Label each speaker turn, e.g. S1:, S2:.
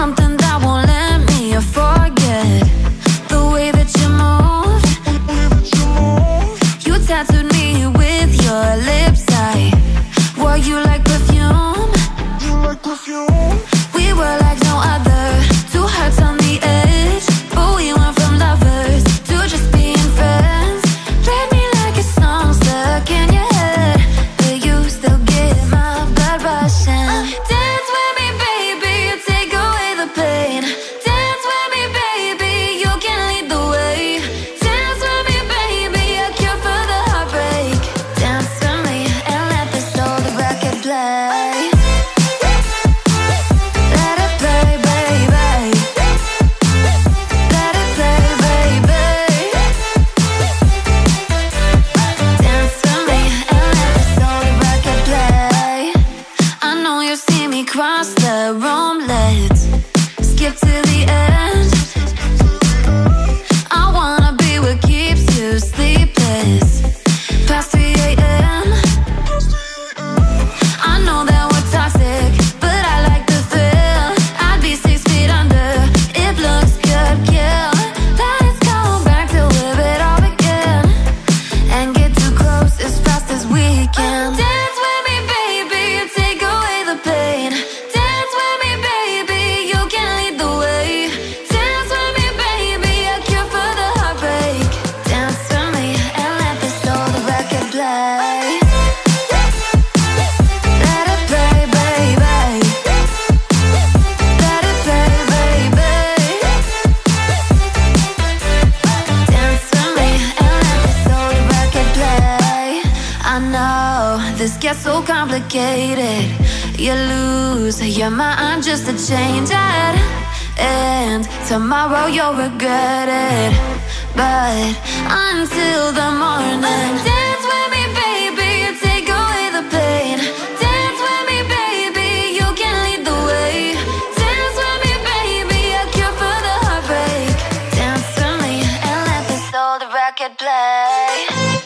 S1: something that won't let me forget the way that you move. You tattooed me know you see me cross the room. Let's skip to the end. I wanna be what keeps you sleepless. Past 3 a.m. I know that we're toxic, but I like the thrill. I'd be six feet under. It looks good, kill. Let's go back to where it all began and get too close as fast as we can. I know this gets so complicated. You lose your mind just to change it, and tomorrow you'll regret it. But until the morning, dance with me, baby. Take away the pain. Dance with me, baby. You can lead the way. Dance with me, baby. A cure for the heartbreak. Dance with me and let this old record play.